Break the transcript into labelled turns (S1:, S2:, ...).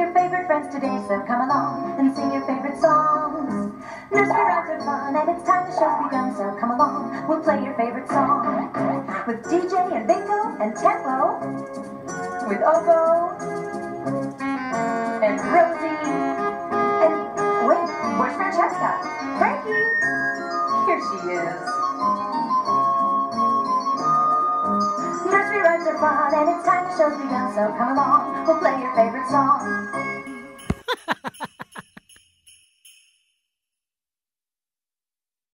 S1: your favorite friends today, so come along and sing your favorite songs. Nursery rhymes are fun, and it's time the show's begun, so come along, we'll play your favorite song. With DJ and Bingo and Tempo, with Oboe and Rosie, and wait, where's Francesca? Frankie! Here she is. Nursery rhymes are fun, and it's time show's begun, so come along, we'll play.